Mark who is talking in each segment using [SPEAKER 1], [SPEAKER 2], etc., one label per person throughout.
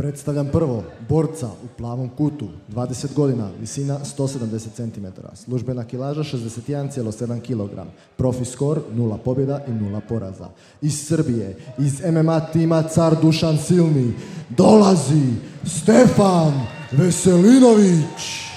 [SPEAKER 1] Predstavljam prvo borca u plavom kutu, 20 godina, visina 170 cm, službena kilaža 61,7 kg, profi skor 0 pobjeda i 0 poraza. Iz Srbije, iz MMA tima Car Dušan Silni, dolazi Stefan Veselinović.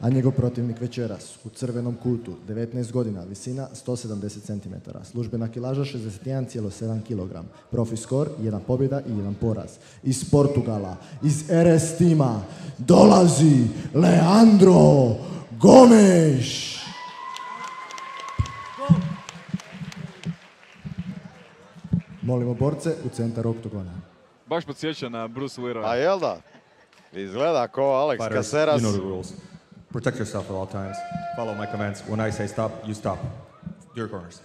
[SPEAKER 1] A njegov protivnik večeras u crvenom kutu, 19 godina, visina 170 cm, službena kilaža 61,7 kg, profi skor, jedan pobjeda i jedan poraz. Iz Portugala, iz RS tima, dolazi Leandro Gomes. Molimo borce u centar oktogona.
[SPEAKER 2] Baš podsjeća na Bruce Leroy.
[SPEAKER 3] A jel da? Izgleda ko Alex
[SPEAKER 4] Fighters, Protect yourself at all times. Follow my commands. When I say stop, you stop. Your corners.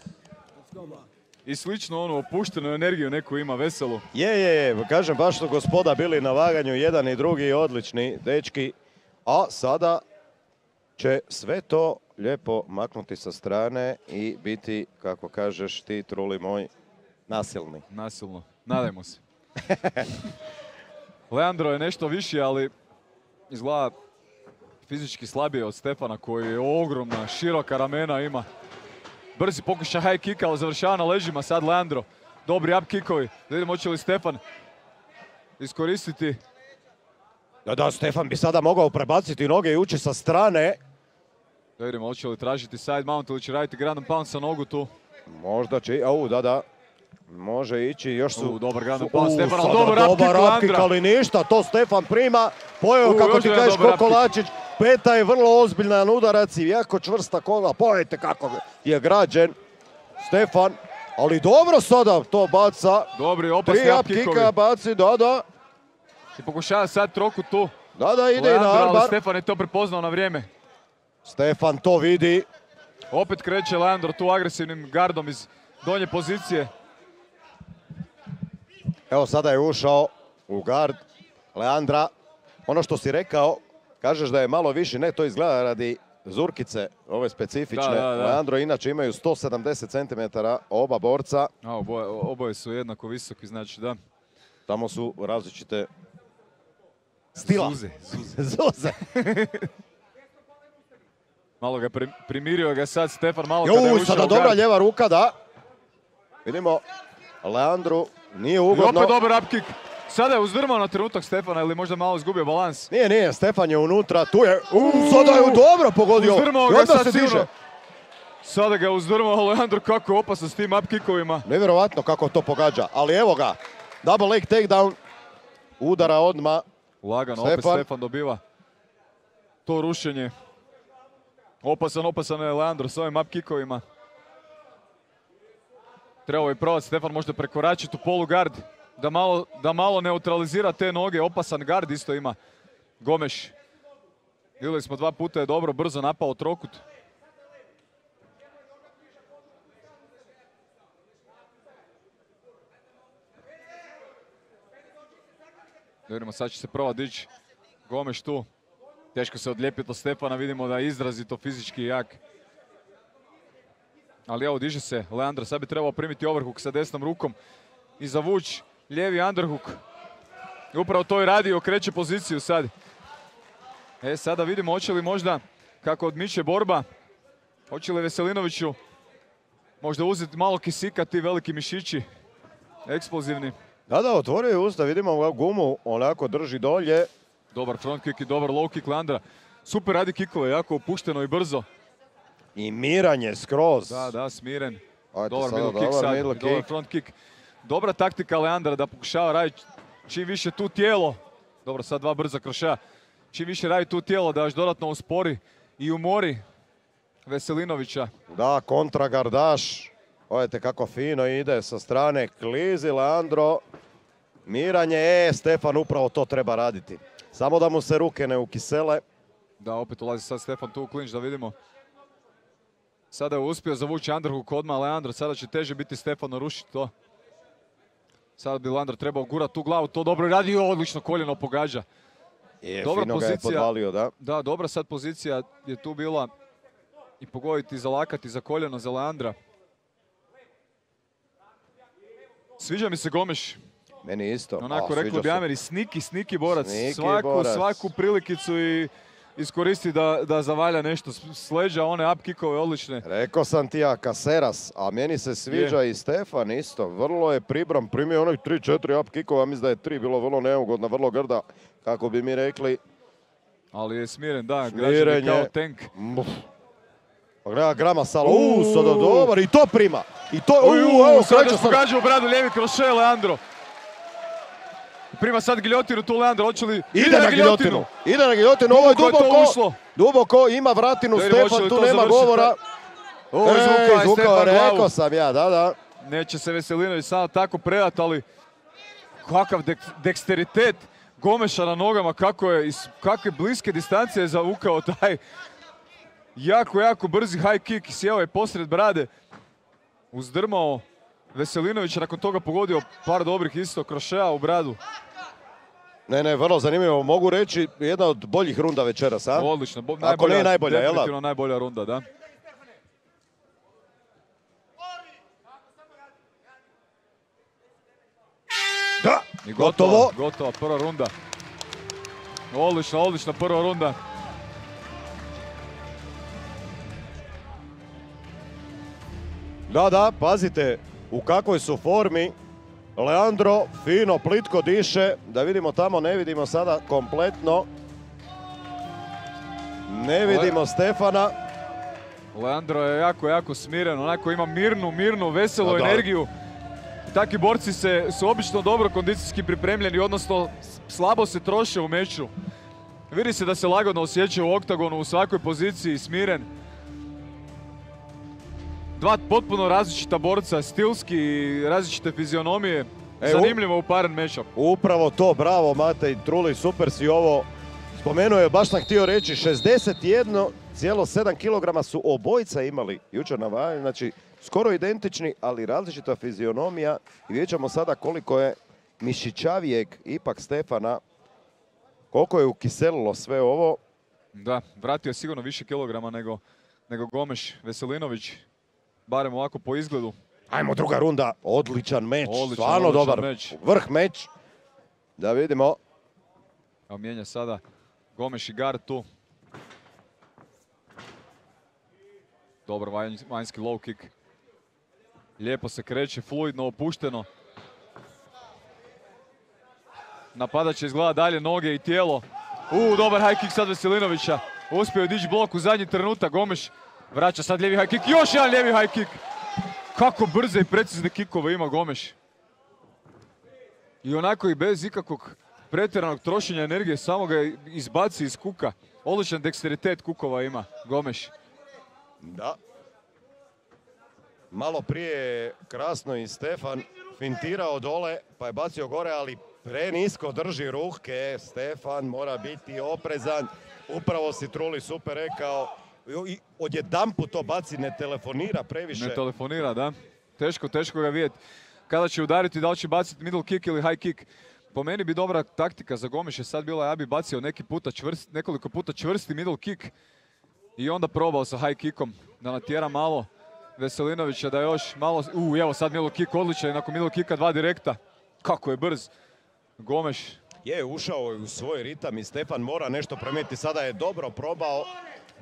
[SPEAKER 2] I slično onu opuštenu energiju neku ima veselu.
[SPEAKER 3] Je, je, je, kažem baš su gospoda bili na vaganju, jedan i drugi odlični dečki, a sada će sve to lijepo maknuti sa strane i biti, kako kažeš ti, truli moj, nasilni.
[SPEAKER 2] Nasilno. Nadajmo se. Leandro je nešto viši, ali izgleda fizički slabije od Stefana koji je ogromna, široka ramena ima. Brzi pokušaj high kicka, ali završava na ležima sad Leandro. Dobri up kickovi. Da vidimo hoće li Stefan iskoristiti.
[SPEAKER 3] Da, da, Stefan bi sada mogao prebaciti noge i ući sa strane.
[SPEAKER 2] Da vidimo hoće li tražiti side mount ili će raditi ground and pound sa nogu tu.
[SPEAKER 3] Možda će, au, da, da. Može ići, još su...
[SPEAKER 2] U, dobar ground and
[SPEAKER 3] U,
[SPEAKER 2] pound Stefan, ali
[SPEAKER 3] sada
[SPEAKER 2] dobar kick, Leandra.
[SPEAKER 3] ali ništa, to Stefan prima. Pojeo,
[SPEAKER 2] U,
[SPEAKER 3] kako ti kažeš. Kokolačić. Peta je vrlo ozbiljna udarac i jako čvrsta kola. Pojete kako je građen. Stefan, ali dobro sada to baca.
[SPEAKER 2] Dobri
[SPEAKER 3] Tri
[SPEAKER 2] opasni kickovi.
[SPEAKER 3] kicka baci, da, da.
[SPEAKER 2] I pokušava sad troku tu.
[SPEAKER 3] Da, da, ide i na arbar.
[SPEAKER 2] Stefan je to prepoznao na vrijeme.
[SPEAKER 3] Stefan to vidi.
[SPEAKER 2] Opet kreće Leandro tu agresivnim gardom iz donje pozicije.
[SPEAKER 3] Evo sada je ušao u gard Leandra. Ono što si rekao, kažeš da je malo viši, ne, to izgleda radi Zurkice, ove specifične.
[SPEAKER 2] Da, da, da.
[SPEAKER 3] Leandro inače imaju 170 cm oba borca.
[SPEAKER 2] A, oboje, oboje su jednako visoki, znači da.
[SPEAKER 3] Tamo su različite stila.
[SPEAKER 2] Zuze, zuze.
[SPEAKER 3] Zuze.
[SPEAKER 2] Malo ga pri- primirio ga sad Stefan, malo kada je ušao
[SPEAKER 3] sada
[SPEAKER 2] u
[SPEAKER 3] dobra ljeva ruka, da. Vidimo, Leandru nije
[SPEAKER 2] I
[SPEAKER 3] ugodno.
[SPEAKER 2] opet dobar up kick. Sada je uzdrmao na trenutak Stefana ili možda malo izgubio balans.
[SPEAKER 3] Nije, nije, Stefan je unutra, tu je, sada je dobro pogodio.
[SPEAKER 2] Uzdrmao
[SPEAKER 3] I
[SPEAKER 2] ga sad sigurno. Sada ga je uzdrmao Leandro kako je opasan s tim up kickovima.
[SPEAKER 3] Nevjerovatno kako to pogađa, ali evo ga. Double leg takedown. Udara odma.
[SPEAKER 2] Lagano, opet
[SPEAKER 3] Stefan.
[SPEAKER 2] Dobiva to rušenje. Opasan, opasan je Leandro s ovim up kickovima. Trebao je probati Stefan možda prekoračiti u polu gard. Da malo, da malo neutralizira te noge. Opasan gard isto ima Gomeš. Vidjeli smo dva puta je dobro, brzo napao trokut. Vidimo, sad će se prva dići Gomeš tu. Teško se odlijepiti od Stefana, vidimo da je izrazito fizički jak. Ali evo, diže se Leandro, sad bi trebao primiti overhook sa desnom rukom i zavući lijevi underhook. Upravo to i radi, okreće poziciju sad. E, sada vidimo hoće li možda, kako odmiče borba, hoće li Veselinoviću možda uzeti malo kisika, ti veliki mišići, eksplozivni.
[SPEAKER 3] Da, da, otvorio je usta, vidimo gumu, onako drži dolje.
[SPEAKER 2] Dobar front kick i dobar low kick Leandra. Super radi kikove, jako opušteno i brzo.
[SPEAKER 3] I miranje skroz.
[SPEAKER 2] Da, da, smiren.
[SPEAKER 3] Ajde
[SPEAKER 2] dobar
[SPEAKER 3] sada,
[SPEAKER 2] middle kick sad,
[SPEAKER 3] middle
[SPEAKER 2] dobar
[SPEAKER 3] kick.
[SPEAKER 2] front kick. Dobra taktika Leandra da pokušava raditi čim više tu tijelo. Dobro, sad dva brza krošaja. Čim više radi tu tijelo da još dodatno uspori i umori Veselinovića.
[SPEAKER 3] Da, kontra gardaš. Pogledajte kako fino ide sa strane. Klizi Leandro. Miranje, e, Stefan upravo to treba raditi. Samo da mu se ruke ne ukisele.
[SPEAKER 2] Da, opet ulazi sad Stefan tu u klinč da vidimo. Sada je uspio zavući underhook odmah Leandro, sada će teže biti Stefano rušiti to. Sada bi Leandro trebao gurati tu glavu, to dobro radi, odlično koljeno pogađa.
[SPEAKER 3] Je,
[SPEAKER 2] Dobra
[SPEAKER 3] fino ga je
[SPEAKER 2] pozicija.
[SPEAKER 3] podvalio, da.
[SPEAKER 2] Da, dobra sad pozicija je tu bila i pogoditi, zalakati za koljeno za Leandra. Sviđa mi se Gomeš.
[SPEAKER 3] Meni isto.
[SPEAKER 2] Onako, rekli bi. Ameri, sniki, sniki borac.
[SPEAKER 3] Sniki
[SPEAKER 2] svaku,
[SPEAKER 3] borac.
[SPEAKER 2] svaku prilikicu i iskoristi da, da zavalja nešto s leđa, one up kickove odlične.
[SPEAKER 3] Rekao sam ti ja, Kaseras, a meni se sviđa i Stefan isto. Vrlo je pribram, primio onih 3-4 up kickova, mislim da je 3 bilo vrlo neugodna, vrlo grda, kako bi mi rekli.
[SPEAKER 2] Ali je smiren, da, građan je kao
[SPEAKER 3] je.
[SPEAKER 2] tank.
[SPEAKER 3] Pa gleda grama sala, uuu, sada dobar, i to prima. I to, uuu, evo,
[SPEAKER 2] sad
[SPEAKER 3] kreće
[SPEAKER 2] još
[SPEAKER 3] sad.
[SPEAKER 2] pogađa u bradu lijevi kroše Leandro. Prima sad giljotinu tu Leandro, hoće li...
[SPEAKER 3] Ide na giljotinu, ide na giljotinu, ovo je
[SPEAKER 2] Duboko
[SPEAKER 3] duboko, ima vratinu.
[SPEAKER 2] Da
[SPEAKER 3] Stefan, tu nema govora.
[SPEAKER 2] Ovo je je,
[SPEAKER 3] rekao sam ja, da, da.
[SPEAKER 2] Neće se Veselinović samo tako predat, ali kakav dek- deksteritet Gomeša na nogama, kako je, iz kakve bliske distancije je zavukao taj jako, jako brzi high kick i sjeo je posred brade. Uzdrmao Veselinović, nakon toga pogodio par dobrih isto krošeja u bradu.
[SPEAKER 3] Ne, ne, vrlo zanimljivo. Mogu reći jedna od boljih runda večeras, a?
[SPEAKER 2] Odlično. bo-
[SPEAKER 3] Ako ne najbolja, jel?
[SPEAKER 2] Definitivno najbolja runda, da.
[SPEAKER 3] Da,
[SPEAKER 2] I
[SPEAKER 3] gotovo.
[SPEAKER 2] gotova prva runda. Odlična, odlična prva runda.
[SPEAKER 3] Da, da, pazite u kakvoj su formi. Leandro fino, plitko diše. Da vidimo tamo, ne vidimo sada kompletno. Ne vidimo Stefana.
[SPEAKER 2] Leandro je jako, jako smiren, onako ima mirnu, mirnu, veselu
[SPEAKER 3] Da,
[SPEAKER 2] energiju. Takvi borci se, su obično dobro kondicijski pripremljeni, odnosno slabo se troše u meču. Vidi se da se lagodno osjeća u oktagonu, u svakoj poziciji, smiren. Dva potpuno različita borca, stilski i različite fizionomije.
[SPEAKER 3] E, u-
[SPEAKER 2] Zanimljivo uparen matchup.
[SPEAKER 3] Upravo to, bravo Matej Truli, super si ovo. Spomenuo je, baš sam htio reći, 61,7 kg su obojica imali jučer na vajanju, znači skoro identični, ali različita fizionomija. I vidjet ćemo sada koliko je mišićavijeg ipak Stefana, koliko je ukiselilo sve ovo.
[SPEAKER 2] Da, vratio je sigurno više kilograma nego, nego Gomeš Veselinović. Barem ovako po izgledu.
[SPEAKER 3] Ajmo druga runda, odličan meč,
[SPEAKER 2] Odličan,
[SPEAKER 3] stvarno
[SPEAKER 2] odličan
[SPEAKER 3] dobar,
[SPEAKER 2] meč.
[SPEAKER 3] vrh meč. Da vidimo,
[SPEAKER 2] Evo mijenja sada Gomeš i Gard tu. Dobar vanj- vanjski low kick. Lijepo se kreće, fluidno, opušteno. Napadač izgleda dalje noge i tijelo. U, dobar high kick sad Veselinovića. Uspio je dići blok u zadnji trenutak. Gomeš vraća sad lijevi high kick. Još jedan lijevi high kick. Kako brze i precizne kikove ima Gomeš. I onako i bez ikakvog pretjeranog trošenja energije, samo ga izbaci iz kuka. Odličan deksteritet kukova ima Gomeš.
[SPEAKER 3] Da. Malo prije je krasno i Stefan fintirao dole, pa je bacio gore, ali prenisko drži ruke. Stefan mora biti oprezan. Upravo si Truli super rekao. I odjedanput to baci, ne telefonira previše.
[SPEAKER 2] Ne telefonira, da. Teško, teško ga vidjeti. Kada će udariti, da li će baciti middle kick ili high kick. Po meni bi dobra taktika za Gomeš je sad bila, ja bi bacio neki puta čvrst, nekoliko puta čvrsti middle kick i onda probao sa high kickom da natjera malo Veselinovića da još malo... U, evo sad middle kick odličan nakon middle kicka dva direkta. Kako je brz. Gomeš
[SPEAKER 3] Je, ušao je u svoj ritam i Stefan mora nešto promijeniti. Sada je dobro probao.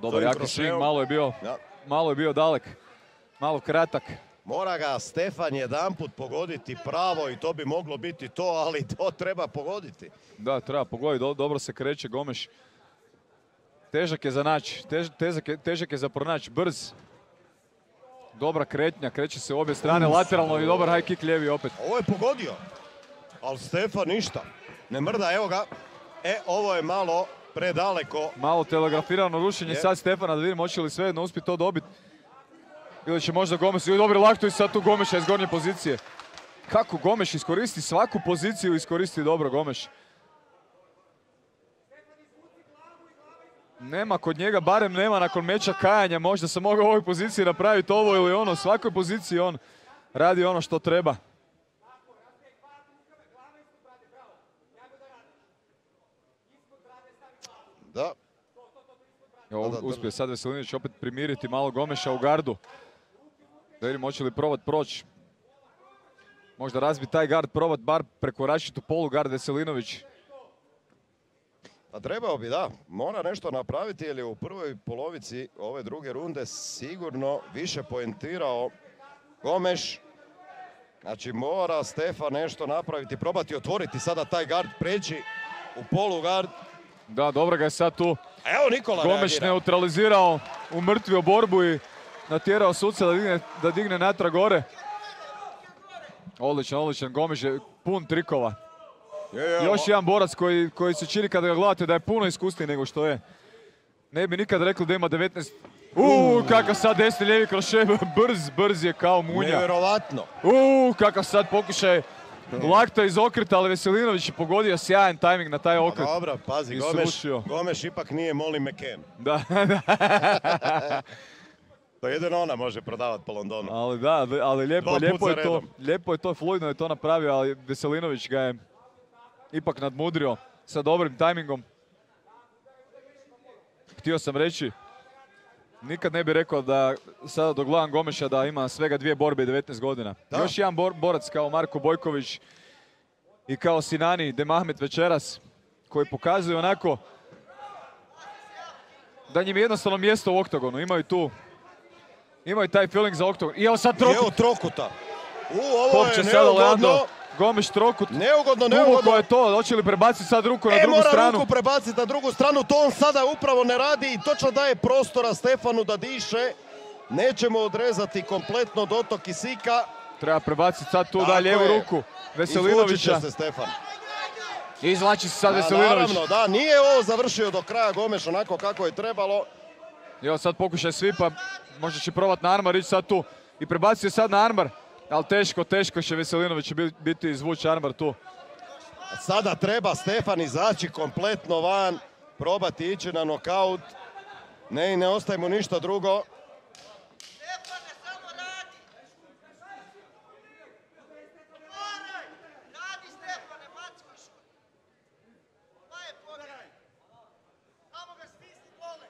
[SPEAKER 2] Dobar jaki swing, malo je bio,
[SPEAKER 3] Da.
[SPEAKER 2] malo je bio dalek, malo kratak.
[SPEAKER 3] Mora ga Stefan jedanput pogoditi pravo i to bi moglo biti to, ali to treba pogoditi.
[SPEAKER 2] Da, treba pogoditi, do- dobro se kreće Gomeš. Težak je za naći, tež, težak, je, težak je za pronaći, brz. Dobra kretnja, kreće se u obje strane, lateralno i dobar high kick lijevi opet.
[SPEAKER 3] Ovo je pogodio, ali Stefan ništa. Ne mrda, evo ga. E, ovo je malo predaleko.
[SPEAKER 2] Malo telegrafirano rušenje
[SPEAKER 3] Je.
[SPEAKER 2] sad Stefana, da vidimo hoće li svejedno uspjeti to dobiti. Ili će možda Gomes, ili dobri lakto i sad tu Gomeša iz gornje pozicije. Kako Gomeš iskoristi svaku poziciju, iskoristi dobro Gomeš. Nema kod njega, barem nema nakon meča kajanja, možda se mogao u ovoj poziciji napraviti ovo ili ono, u svakoj poziciji on radi ono što treba.
[SPEAKER 3] Da,
[SPEAKER 2] Evo, uspije sad Veselinović opet primiriti malo Gomeša u gardu. Da vidimo hoće li probat proći. Možda razbi taj gard, probat bar prekoračiti u polu gard Veselinović.
[SPEAKER 3] Pa trebao bi, da. Mora nešto napraviti jer je u prvoj polovici ove druge runde sigurno više poentirao Gomeš. Znači mora Stefan nešto napraviti, probati otvoriti sada taj gard, preći u polu gard.
[SPEAKER 2] Da, dobro ga je sad tu
[SPEAKER 3] Evo Nikola
[SPEAKER 2] Gomeš
[SPEAKER 3] reagira.
[SPEAKER 2] neutralizirao, umrtvio borbu i natjerao suca da digne, da digne natrag gore. Odličan, odličan. Gomeš je pun trikova.
[SPEAKER 3] Je, je,
[SPEAKER 2] Još jedan borac koji, koji se čini kada ga gledate da je puno iskusniji nego što je. Ne bi nikad rekli da ima 19... Uuu, kakav sad desni lijevi krošev, brz, brz je kao munja.
[SPEAKER 3] Nevjerovatno.
[SPEAKER 2] Uuu, kakav sad pokušaj lakta iz okreta, ali Veselinović je pogodio sjajan tajming na taj okret.
[SPEAKER 3] Dobro, pazi, Gomeš. Gomeš ipak nije Molly McCann.
[SPEAKER 2] Da, da.
[SPEAKER 3] To jedino ona može prodavati po Londonu.
[SPEAKER 2] Ali da, ali lijepo, lijepo je to, lijepo je to, fluidno je to napravio, ali Veselinović ga je ipak nadmudrio sa dobrim tajmingom. Htio sam reći, nikad ne bi rekao da sada dok gledam Gomeša da ima svega dvije borbe i 19 godina.
[SPEAKER 3] Da.
[SPEAKER 2] Još jedan bor- borac kao Marko Bojković i kao Sinani Demahmet večeras koji pokazuju onako da njim je jednostavno mjesto u oktagonu. Imaju tu Imaju taj feeling za oktagon. I evo sad trokut.
[SPEAKER 3] Evo Trokuta. U, ovo je neugodno.
[SPEAKER 2] Gomeš trokut.
[SPEAKER 3] Neugodno, neugodno.
[SPEAKER 2] je to. Hoće li prebaciti sad ruku na
[SPEAKER 3] E,
[SPEAKER 2] drugu
[SPEAKER 3] mora
[SPEAKER 2] stranu?
[SPEAKER 3] ruku prebaciti na drugu stranu, to on sada upravo ne radi i točno daje prostora Stefanu da diše. Nećemo odrezati kompletno dotok kisika.
[SPEAKER 2] Treba prebaciti sad tu da lijevu
[SPEAKER 3] je.
[SPEAKER 2] ruku.
[SPEAKER 3] Izvući će
[SPEAKER 2] Veselinovića.
[SPEAKER 3] se Stefan.
[SPEAKER 2] Izvlači se sad
[SPEAKER 3] Da,
[SPEAKER 2] Veselinović.
[SPEAKER 3] naravno, da, nije ovo završio do kraja Gomeš onako kako je trebalo.
[SPEAKER 2] Evo sad pokušaj svipa. Možda će probat na armar ići sad tu. I prebacio sad na armar. Ali teško, teško će Veselinović bi- biti izvući armar tu.
[SPEAKER 3] Sada treba Stefan izaći kompletno van, probati ići na nokaut. Ne, ne ostaje mu ništa drugo.
[SPEAKER 5] Stefane, samo radi! Moraj! Radi Stefane, mackuj šut! Pa je pogledaj! Samo ga stisni dole!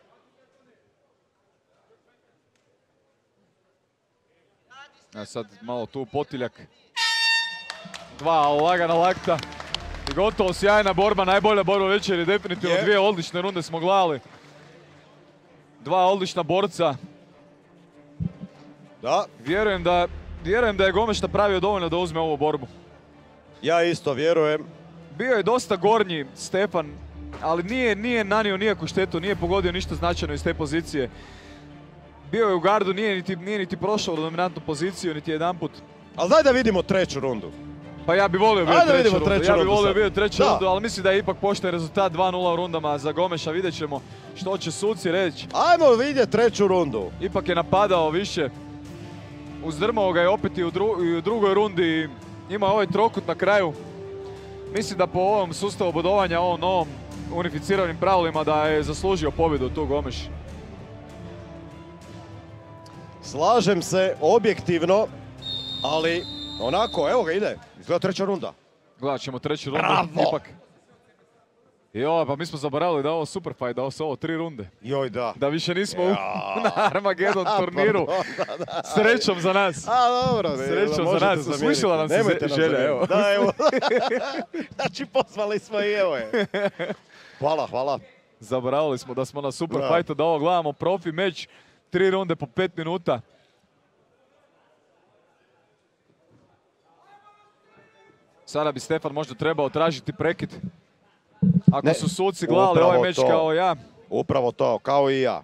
[SPEAKER 5] Radi
[SPEAKER 2] A sad malo tu potiljak. Dva lagana lakta. I gotovo sjajna borba, najbolja borba večeri, definitivno
[SPEAKER 3] Je.
[SPEAKER 2] dvije odlične runde smo gledali. Dva odlična borca.
[SPEAKER 3] Da,
[SPEAKER 2] Vjerujem da, vjerujem da je Gomeš napravio dovoljno da uzme ovu borbu.
[SPEAKER 3] ja isto vjerujem.
[SPEAKER 2] Bio je dosta gornji Stefan, ali nije, nije nanio nikakvu štetu, nije pogodio ništa značajno iz te pozicije. Bio je u gardu, nije niti, nije niti prošao u dominantnu poziciju, niti jedanput.
[SPEAKER 3] Ali daj da vidimo treću rundu.
[SPEAKER 2] Pa ja bi volio bio treću rundu.
[SPEAKER 3] treću
[SPEAKER 2] Ja bi
[SPEAKER 3] rundu
[SPEAKER 2] volio
[SPEAKER 3] sad.
[SPEAKER 2] bio treću
[SPEAKER 3] Da.
[SPEAKER 2] rundu, ali mislim da je ipak pošten rezultat 2-0 u rundama za Gomeša. Vidjet ćemo što će suci reći.
[SPEAKER 3] Ajmo vidjeti treću rundu.
[SPEAKER 2] Ipak je napadao više. Uzdrmao ga je opet i u, dru- i u drugoj rundi. Ima ovaj trokut na kraju. Mislim da po ovom sustavu bodovanja, ovom novom unificiranim pravilima da je zaslužio pobjedu tu Gomeš.
[SPEAKER 3] Slažem se objektivno, ali onako, evo ga ide. Izgleda treća runda.
[SPEAKER 2] Gledat ćemo treću rundu.
[SPEAKER 3] Bravo!
[SPEAKER 2] Ipak. Jo, pa mi smo zaboravili da je ovo super fight, da su ovo tri runde.
[SPEAKER 3] Joj da.
[SPEAKER 2] Da više nismo u,
[SPEAKER 3] Ja.
[SPEAKER 2] na Armageddon turniru. Srećom za nas.
[SPEAKER 3] A dobro,
[SPEAKER 2] Srećom za nas, uslišila nam se želja, evo.
[SPEAKER 3] Da, evo. znači pozvali smo i evo je. Hvala, hvala.
[SPEAKER 2] Zaboravili smo da smo na super
[SPEAKER 3] Da.
[SPEAKER 2] fightu, da ovo gledamo profi meč. Tri runde po pet minuta. Sada bi Stefan možda trebao tražiti prekid. Ako
[SPEAKER 3] Ne,
[SPEAKER 2] su suci gledali ovaj meč
[SPEAKER 3] to.
[SPEAKER 2] kao ja.
[SPEAKER 3] Upravo to, kao i ja.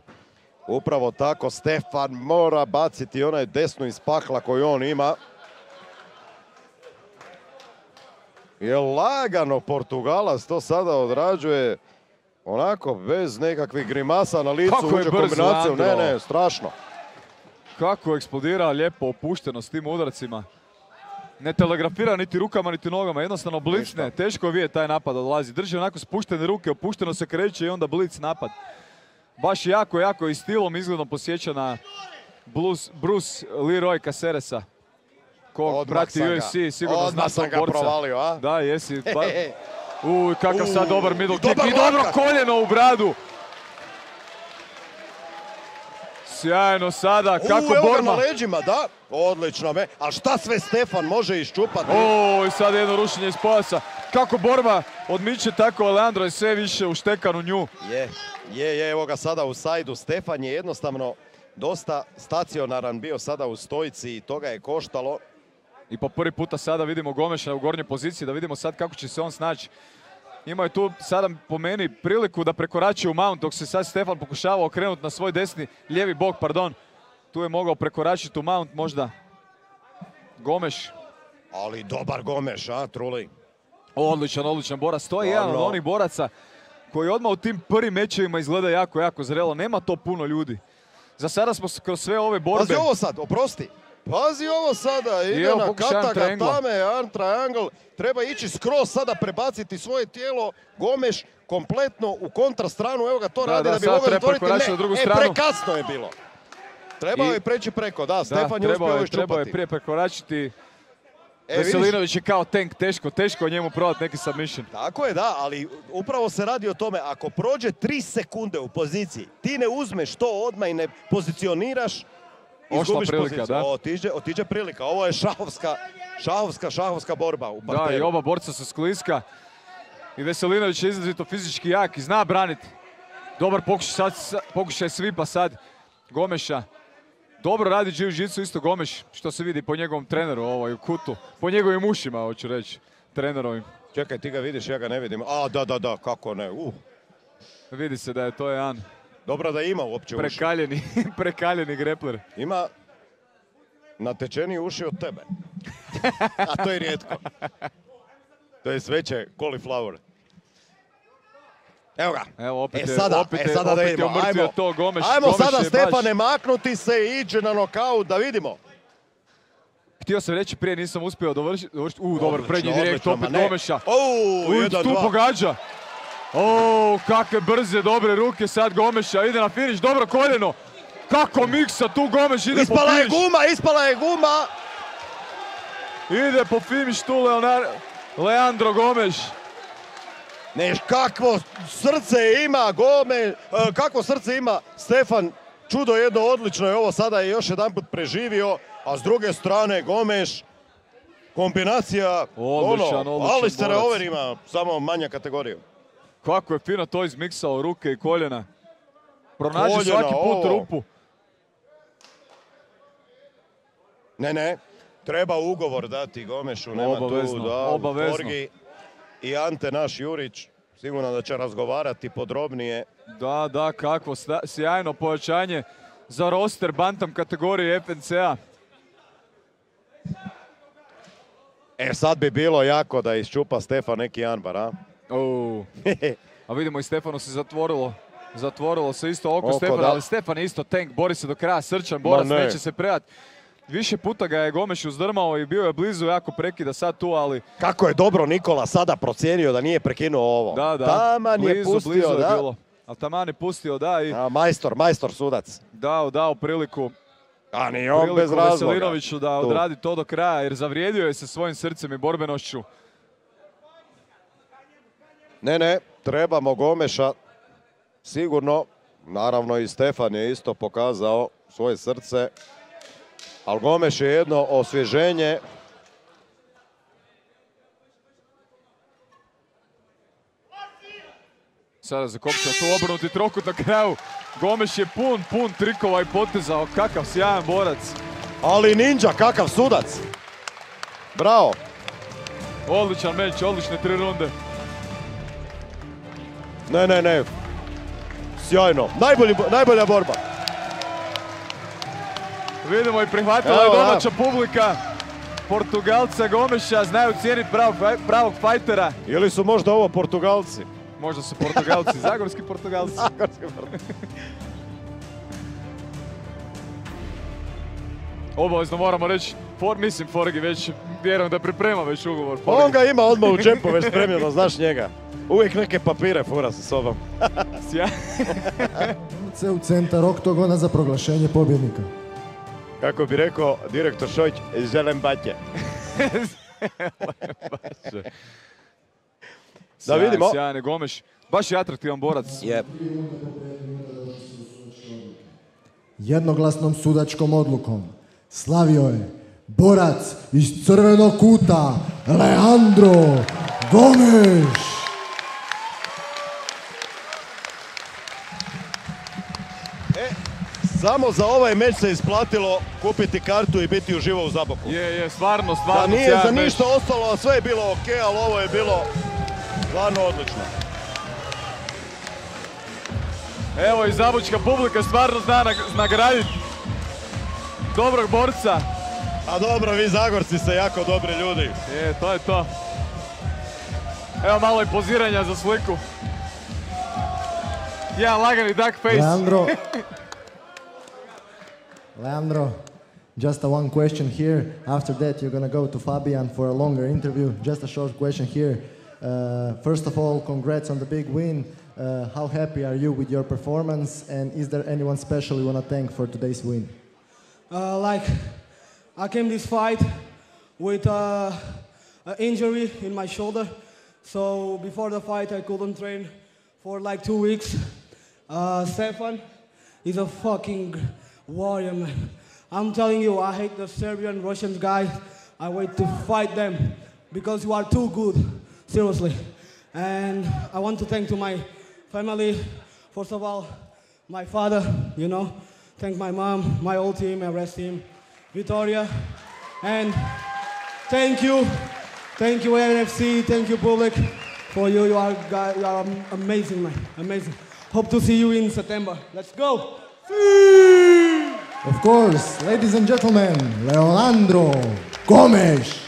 [SPEAKER 3] Upravo tako, Stefan mora baciti onaj desnu iz pakla koju on ima. Je lagano Portugalac to sada odrađuje onako bez nekakvih grimasa na licu
[SPEAKER 2] Kako
[SPEAKER 3] uđe kombinaciju. Ne, ne, strašno.
[SPEAKER 2] Kako eksplodira lijepo opušteno s tim udarcima. Ne telegrafira niti rukama niti nogama, jednostavno blicne. Teško je vidjeti taj napad odlazi. Drži onako spuštene ruke, opušteno se kreće i onda blic napad. Baš jako, jako i stilom izgledom posjeća na Bruce, Bruce Leroy Caceresa. Ko
[SPEAKER 3] Odmah
[SPEAKER 2] prati UFC, sigurno
[SPEAKER 3] odmah
[SPEAKER 2] zna
[SPEAKER 3] sam ga
[SPEAKER 2] borca.
[SPEAKER 3] provalio, a?
[SPEAKER 2] Da, jesi. Pa, Uj, kakav sad
[SPEAKER 3] U,
[SPEAKER 2] dobar middle
[SPEAKER 3] dobar
[SPEAKER 2] kick i dobro koljeno u bradu. Sjajno sada, kako
[SPEAKER 3] U, evo ga na
[SPEAKER 2] borba.
[SPEAKER 3] leđima, da. Odlično me. A šta sve Stefan može iščupati?
[SPEAKER 2] O, i sad jedno rušenje iz pojasa. Kako borba odmiče, tako Aleandro je sve više uštekan u nju.
[SPEAKER 3] Je, je, je, evo ga sada u sajdu. Stefan je jednostavno dosta stacionaran bio sada u stojici i to ga je koštalo.
[SPEAKER 2] I po prvi puta sada vidimo Gomeša u gornjoj poziciji, da vidimo sad kako će se on snaći. Imao je tu sada po meni priliku da prekorači u mount, dok se sad Stefan pokušava okrenuti na svoj desni, lijevi bok, pardon. Tu je mogao prekoračiti u mount možda Gomeš.
[SPEAKER 3] Ali dobar Gomeš, a, Truli?
[SPEAKER 2] Odličan, odličan borac. To je jedan od onih boraca koji odmah u tim prvim mečevima izgleda jako, jako zrelo. Nema to puno ljudi. Za sada smo kroz sve ove borbe...
[SPEAKER 3] Pazi ovo sad, oprosti. Pazi ovo sada, ide na
[SPEAKER 2] pokušaj arm
[SPEAKER 3] kata
[SPEAKER 2] triangle.
[SPEAKER 3] tame, arm triangle. Treba ići skroz sada prebaciti svoje tijelo. Gomeš kompletno u kontrastranu, evo ga to
[SPEAKER 2] Da,
[SPEAKER 3] radi
[SPEAKER 2] da,
[SPEAKER 3] da, bi mogao zatvoriti. Ne, e, prekasno je bilo. Trebao
[SPEAKER 2] I-
[SPEAKER 3] je preći preko, da,
[SPEAKER 2] Da,
[SPEAKER 3] Stefan je uspio
[SPEAKER 2] je, trebao je prije prekoračiti.
[SPEAKER 3] E,
[SPEAKER 2] Veselinović je kao tank, teško, teško je njemu prodati neki submission.
[SPEAKER 3] Tako je, da, ali upravo se radi o tome, ako prođe tri sekunde u poziciji, ti ne uzmeš to odmah i ne pozicioniraš,
[SPEAKER 2] Ošla prilika,
[SPEAKER 3] poziciju.
[SPEAKER 2] da.
[SPEAKER 3] Otiđe, otiđe prilika. Ovo je šahovska, šahovska, šahovska borba u
[SPEAKER 2] Da, i
[SPEAKER 3] parteru.
[SPEAKER 2] oba borca su skliska. I Veselinović je izrazito fizički jak i zna braniti. Dobar pokušaj, sad, sa- pokušaj svipa sad Gomeša. Dobro radi jiu-jitsu isto Gomeš, što se vidi po njegovom treneru ovaj, u kutu. Po njegovim ušima, hoću reći, trenerovim.
[SPEAKER 3] Čekaj, ti ga vidiš, ja ga ne vidim. A, da, da, da, kako ne. Uh,
[SPEAKER 2] Vidi se da je to jedan
[SPEAKER 3] dobro da ima uopće uši.
[SPEAKER 2] prekaljeni, prekaljeni grepler.
[SPEAKER 3] Ima natečeniji uši od tebe. A to je rijetko. To je sveće cauliflower. Evo ga.
[SPEAKER 2] Evo, opet
[SPEAKER 3] e
[SPEAKER 2] je-
[SPEAKER 3] sada,
[SPEAKER 2] opet
[SPEAKER 3] e
[SPEAKER 2] je-
[SPEAKER 3] sada da
[SPEAKER 2] opet je
[SPEAKER 3] vidimo. Ajmo,
[SPEAKER 2] to Gomeš.
[SPEAKER 3] ajmo
[SPEAKER 2] Gomeš
[SPEAKER 3] sada
[SPEAKER 2] je baš-
[SPEAKER 3] Stefane maknuti se i iđe na nokaut da vidimo.
[SPEAKER 2] Htio sam reći prije, nisam uspio dovršiti. U, dobar, prednji direkt, opet. Gomeša. U,
[SPEAKER 3] jedan,
[SPEAKER 2] tu pogađa. O, kakve brze, dobre ruke sad Gomeša. Ide na finiš, dobro koljeno. Kako miksa tu Gomeš ide
[SPEAKER 3] Ispala
[SPEAKER 2] po
[SPEAKER 3] je
[SPEAKER 2] finiš.
[SPEAKER 3] guma, ispala je guma.
[SPEAKER 2] Ide po finiš tu Leonar... Leandro Gomeš.
[SPEAKER 3] Neš, kakvo srce ima Gome, e, kakvo srce ima Stefan. Čudo jedno odlično je ovo sada je još jedanput preživio, a s druge strane Gomeš, kombinacija,
[SPEAKER 2] Odličan,
[SPEAKER 3] ono,
[SPEAKER 2] odličan
[SPEAKER 3] Alistair
[SPEAKER 2] borac.
[SPEAKER 3] Over ima samo manja kategoriju.
[SPEAKER 2] Kako je fino to izmiksao ruke i koljena. Pronađe
[SPEAKER 3] Koljena,
[SPEAKER 2] svaki put
[SPEAKER 3] ovo.
[SPEAKER 2] rupu.
[SPEAKER 3] Ne, ne, treba ugovor dati Gomešu, nema
[SPEAKER 2] Obavezno,
[SPEAKER 3] tu, da,
[SPEAKER 2] obavezno.
[SPEAKER 3] I Ante naš Jurić, sigurno da će razgovarati podrobnije.
[SPEAKER 2] Da, da, kakvo sjajno pojačanje za roster Bantam kategorije FNC-a.
[SPEAKER 3] E, sad bi bilo jako da iščupa Stefan neki Anbar, a?
[SPEAKER 2] O, A vidimo i Stefanu se zatvorilo. Zatvorilo se isto oko,
[SPEAKER 3] Oko,
[SPEAKER 2] Stefana, ali Stefan je isto tank, bori se do kraja, srčan borac,
[SPEAKER 3] ne.
[SPEAKER 2] neće se predat. Više puta ga je Gomeš uzdrmao i bio je blizu jako prekida sad tu, ali
[SPEAKER 3] Kako je dobro Nikola sada procijenio da nije prekinuo ovo.
[SPEAKER 2] da, da,
[SPEAKER 3] Taman je
[SPEAKER 2] blizu,
[SPEAKER 3] pustio,
[SPEAKER 2] blizu je
[SPEAKER 3] da.
[SPEAKER 2] bilo. Ali taman je pustio, da, i
[SPEAKER 3] A, majstor, majstor sudac.
[SPEAKER 2] dao, dao priliku,
[SPEAKER 3] A ni on bez razloga.
[SPEAKER 2] Veselinoviću da
[SPEAKER 3] Tu.
[SPEAKER 2] odradi to do kraja, jer zavrijedio je se svojim srcem i borbenošću.
[SPEAKER 3] Ne, ne, trebamo Gomeša. Sigurno, naravno i Stefan je isto pokazao svoje srce. Ali Gomeš je jedno osvježenje.
[SPEAKER 2] Sada zakopča tu obrnuti trokut na kraju. Gomeš je pun, pun trikova i poteza. O, Kakav sjajan borac.
[SPEAKER 3] Ali Ninja, kakav sudac. Bravo.
[SPEAKER 2] Odličan meč, odlične tri runde.
[SPEAKER 3] Ne, ne, ne. Sjajno. Najbolji, najbolja borba.
[SPEAKER 2] Vidimo i prihvatila je domaća publika. Portugalca Gomeša znaju cijeniti pravog, pravog fajtera.
[SPEAKER 3] Ili su možda ovo Portugalci?
[SPEAKER 2] Možda su Portugalci, zagorski Portugalci. Obavezno moramo reći, for, mislim Forgi već, vjerujem da priprema već ugovor. Forgi.
[SPEAKER 3] On ga ima odmah u džepu već spremljeno, znaš njega. Uvijek neke papire fura sa sobom.
[SPEAKER 2] Sja-
[SPEAKER 1] Se u centar oktogona za proglašenje pobjednika.
[SPEAKER 3] Kako bi rekao direktor Šojić, želem batje. Da vidimo.
[SPEAKER 2] Sjajan je Gomeš. Baš je atraktivan borac.
[SPEAKER 3] Je.
[SPEAKER 1] jednoglasnom sudačkom odlukom slavio je borac iz crvenog kuta Leandro Gomes.
[SPEAKER 3] Samo za ovaj meč se isplatilo kupiti kartu i biti uživo u Zaboku.
[SPEAKER 2] Je, je, stvarno, stvarno
[SPEAKER 3] Da nije za
[SPEAKER 2] meč.
[SPEAKER 3] ništa ostalo, a sve je bilo ok, ali ovo je bilo stvarno odlično.
[SPEAKER 2] Evo i zabučka publika stvarno zna nag- nagraditi dobrog borca.
[SPEAKER 3] A dobro, vi Zagorci ste jako dobri ljudi.
[SPEAKER 2] Je, to je to. Evo malo i poziranja za sliku. Jedan lagani duck face.
[SPEAKER 1] Leandro. Leandro, just a one question here. After that, you're gonna go to Fabian for a longer interview. Just a short question here. Uh, first of all, congrats on the big win. Uh, how happy are you with your performance? And is there anyone special you wanna thank for today's win?
[SPEAKER 6] Uh, like, I came this fight with uh, an injury in my shoulder. So before the fight, I couldn't train for like two weeks. Uh, Stefan is a fucking warrior, man. I'm telling you, I hate the Serbian, Russian guys. I wait to fight them because you are too good, seriously. And I want to thank to my family, first of all, my father, you know, thank my mom, my whole team, my rest team, Victoria, and thank you, thank you NFC, thank you public, for you, you are, you are amazing, man, amazing. Hope to see you in September. Let's go.
[SPEAKER 1] Of course, ladies and gentlemen, Leandro Gomes.